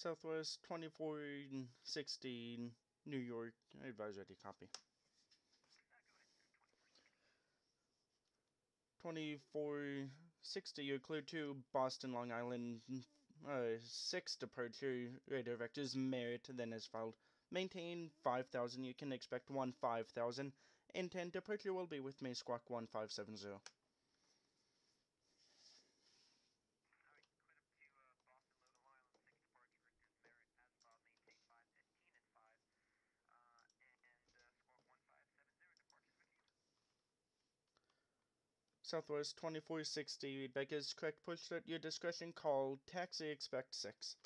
Southwest 2416 New York. Advise ready copy. 2460, you're clear to Boston, Long Island. Uh, 6 departure, radar vectors, merit, then as filed. Maintain 5000, you can expect 1 5000. Intent departure will be with me, squawk 1570. Southwest 2460, Vegas, correct push at your discretion, call, taxi, expect 6.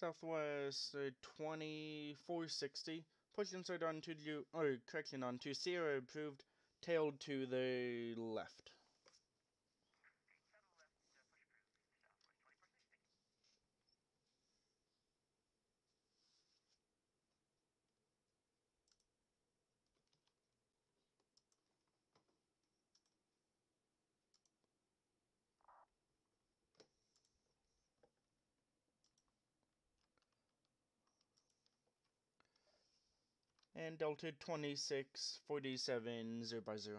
Southwest uh, 2460. Push inside onto you, or correction, onto Sierra approved, tailed to the left. And Delta 2647 0 by 0.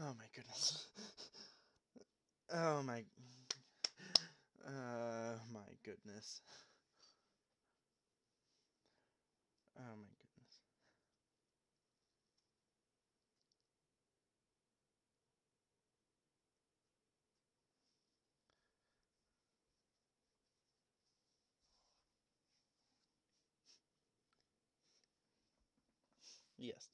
oh my goodness. Oh my. Uh, my goodness. Oh my goodness. Yes.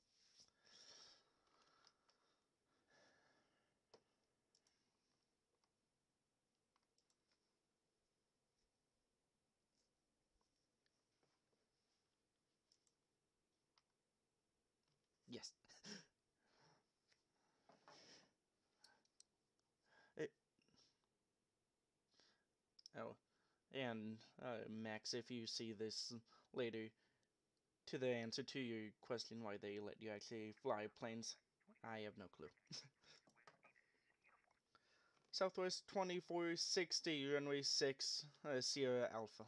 It, oh, and uh, Max, if you see this later, to the answer to your question why they let you actually fly planes, I have no clue. Southwest 2460, runway 6, uh, Sierra Alpha.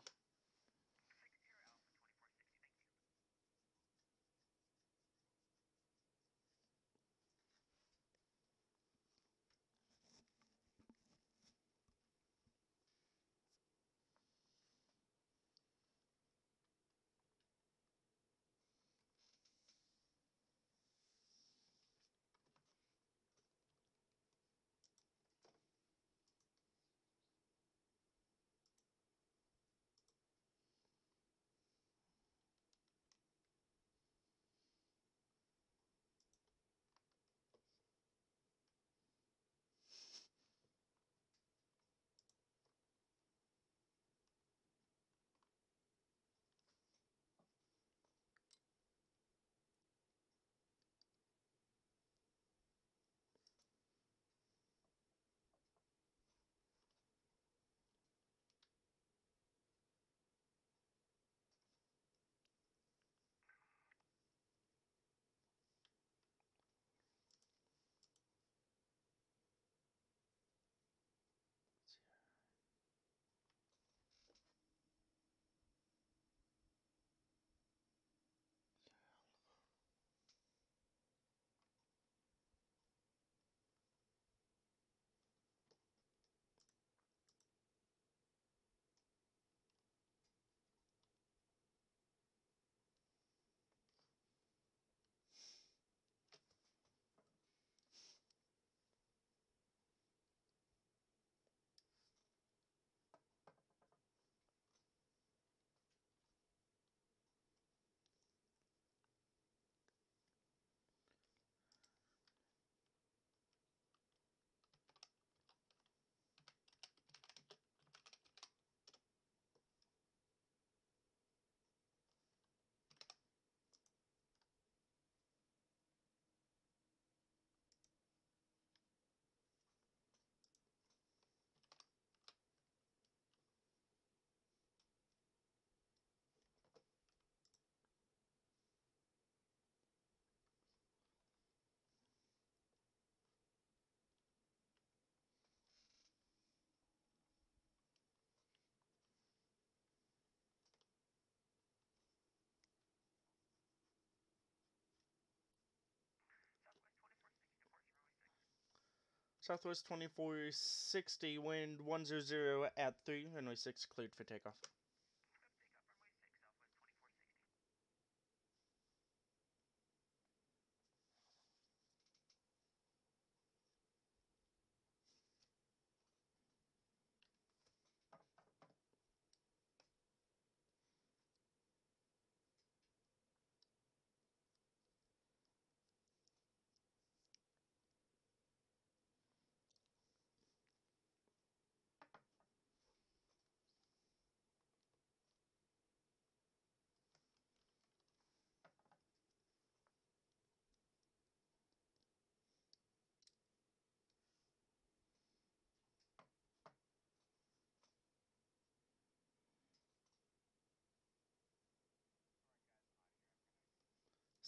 Southwest 2460, wind 100 at 3, runway 6 cleared for takeoff.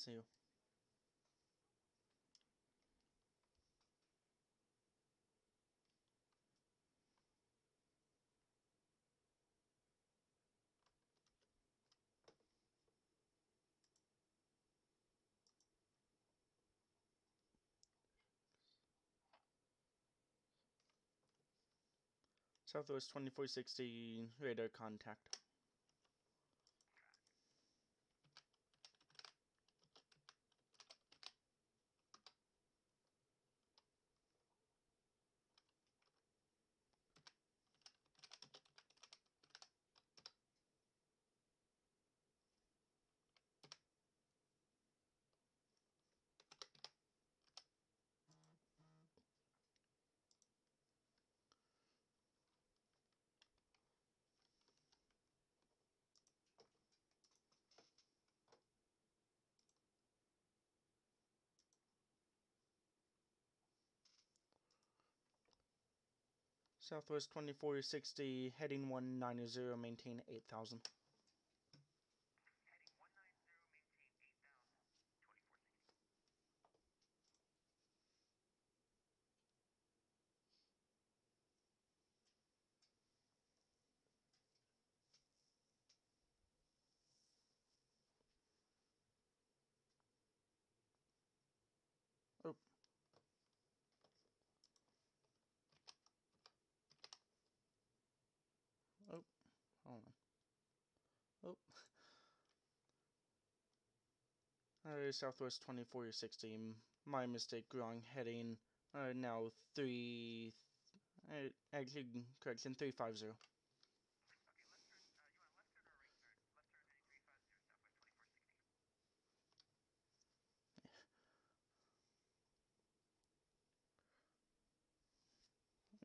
You. Southwest 2460 radar contact. Southwest 2460, heading 190, maintain 8000. Oh. Uh, Southwest 2460, my mistake, wrong heading. Uh, now 3. Uh, actually, correction, 350.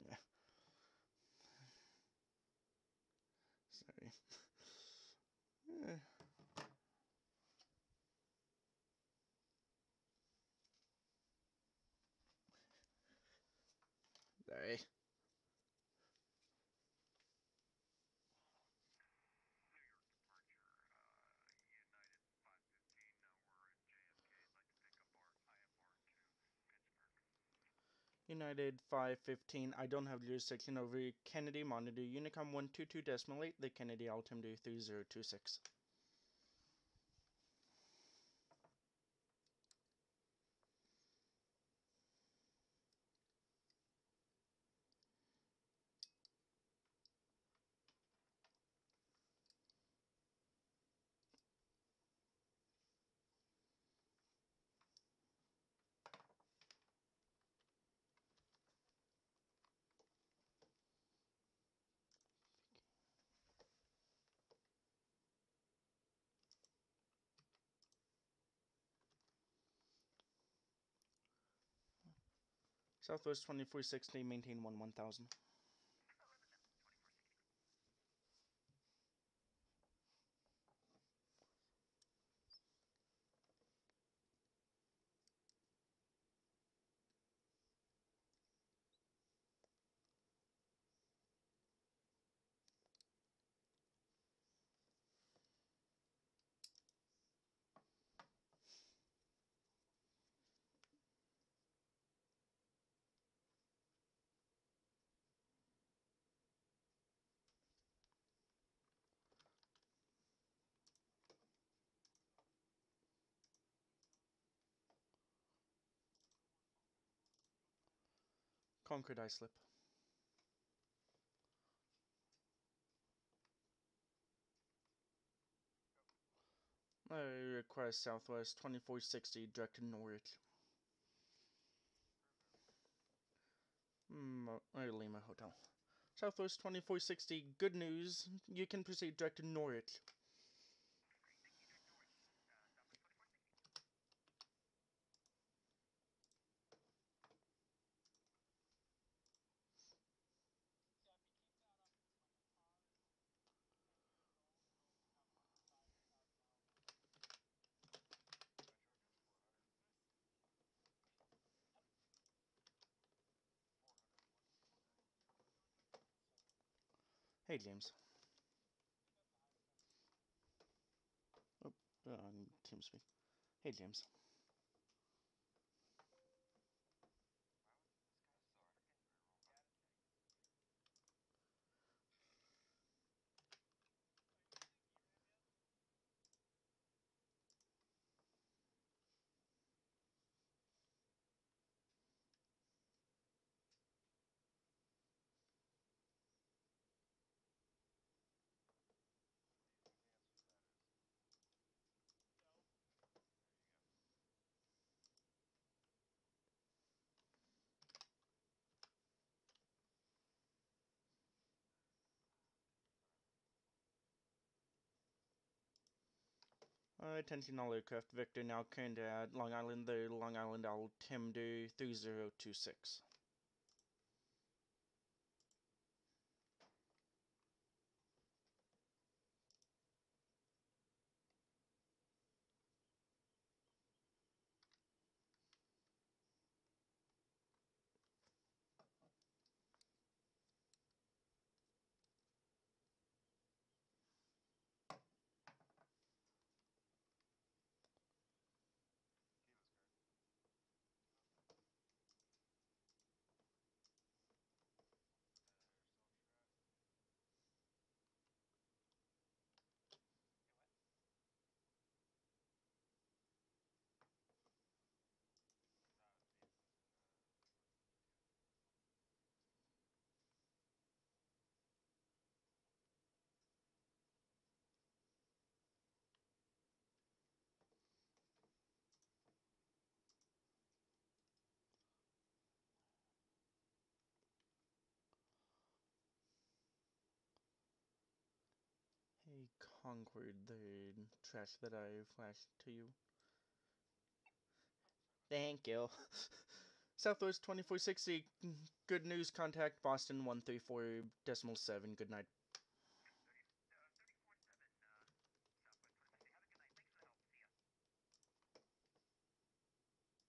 Yeah. Sorry. Eh. Sorry. United 515. I don't have jurisdiction over Kennedy Monitor Unicom 122 decimal 8, the Kennedy altimeter 3026. Southwest 2460, maintain 1 1000. Concord Islip. I request Southwest 2460 direct to Norwich. Uh, Lima Hotel. Southwest 2460, good news. You can proceed direct to Norwich. Hey, James. Oh, uh, TeamSpeak. Hey, James. Attention all aircraft. Victor now at Long Island, the Long Island Altimeter 3026. Concord, the trash that I flashed to you. Thank you. Southwest 2460, good news, contact Boston 134 decimal 7, good night.